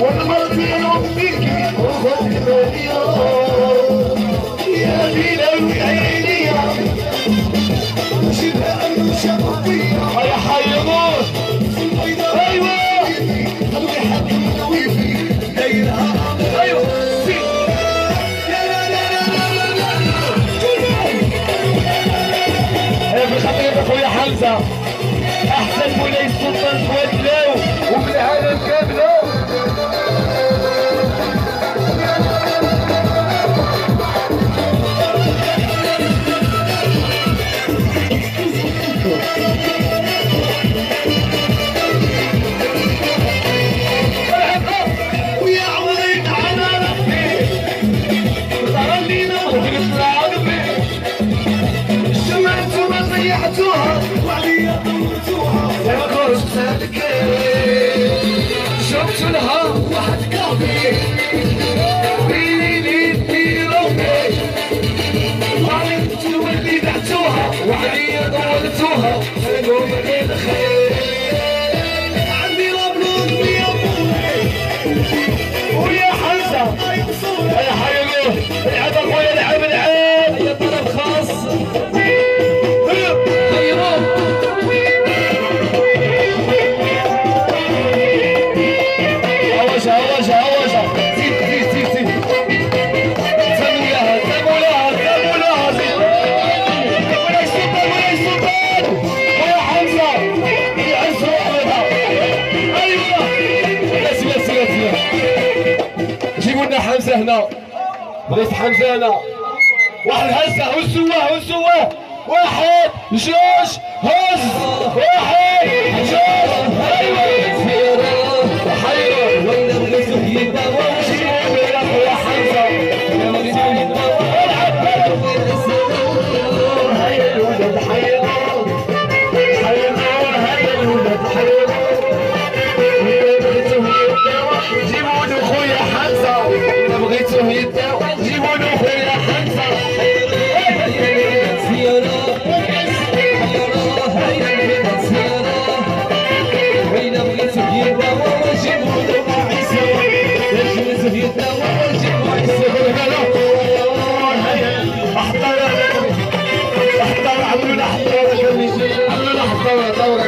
One more thing I'm thinking, oh, what حمزه أحسن مولاي السلطان توادلاو وبالعالم كامله ويا عمري على وعليا طولتوها يا كرش شفت لها واحد قلبي بيني في ربي وعليت الولي بعتوها وعليا طولتوها قالوا غير خير عندي مبروك يا أبوي ويا حمزه يا حيوه حمزه هنا بغيت حمزه هنا واحد هزة. هزوة. هزوة. واحد. جوج هز. Ahora